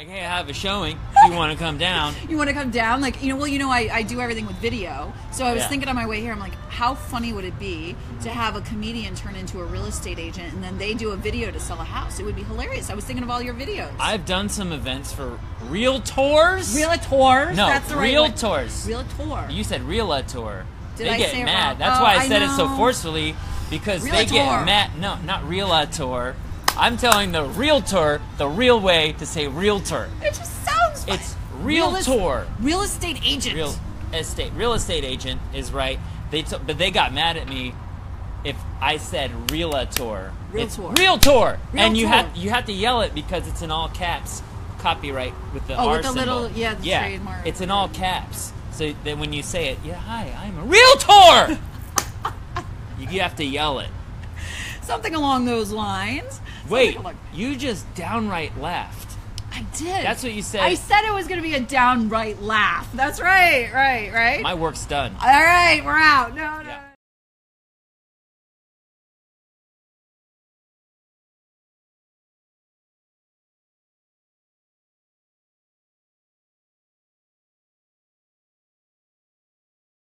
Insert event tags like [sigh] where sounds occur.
like, hey, I have a showing. [laughs] You want to come down? You want to come down? Like, you know, well, you know, I, I do everything with video. So I was Yeah. thinking on my way here, I'm like, how funny would it be to have a comedian turn into a real estate agent and then they do a video to sell a house? It would be hilarious. I was thinking of all your videos. I've done some events for realtors. Realtors? No, that's the right one. realtors. Realtor. You said realtor. Did they I get mad. That's Oh, why I oh, I said it so forcefully because they get mad. No, not realtor. I'm telling the realtor the real way to say realtor. It just sounds. It's realtor. Real estate agent. Real estate. Real estate agent is right. They t- but they got mad at me if I said realtor. It's Realtor. realtor. And you have you have to yell it because it's in all caps. Copyright with the Oh, R with the symbol. little- yeah, the yeah, trademark. It's in all caps. So that when you say it, yeah, hi, I'm a realtor. [laughs] you have to yell it. Something along those lines. Wait, you just downright laughed. I did. That's what you said. I said it was going to be a downright laugh. That's right, right, right. My work's done. All right, we're out. No, no. Yeah.